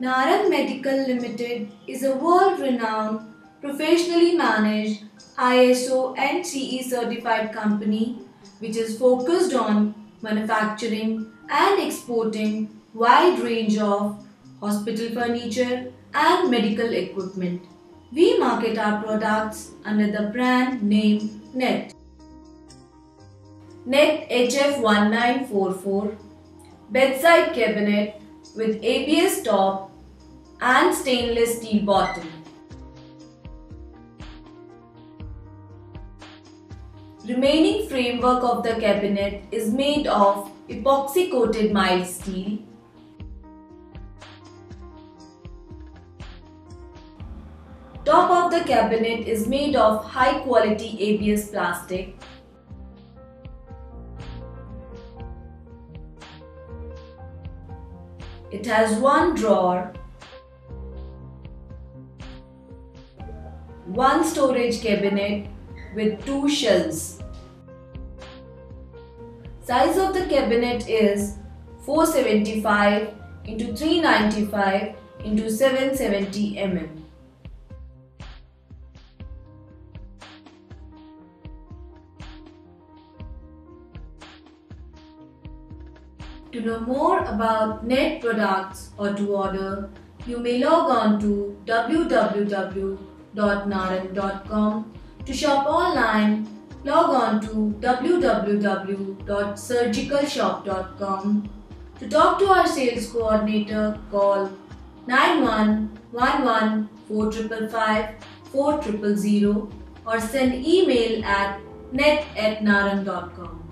Narang Medical Limited is a world-renowned, professionally managed ISO and CE certified company which is focused on manufacturing and exporting wide range of hospital furniture and medical equipment. We market our products under the brand name NET. NET HF1944 Bedside cabinet with ABS top and stainless steel bottom. Remaining framework of the cabinet is made of epoxy coated mild steel. Top of the cabinet is made of high quality ABS plastic. It has one drawer, one storage cabinet with two shelves. Size of the cabinet is 475 into 395 into 770 mm. To know more about NET products or to order, you may log on to www.narang.com. To shop online, log on to www.surgicalshop.com. To talk to our sales coordinator, call 9111 4555 or send email at net at narang.com.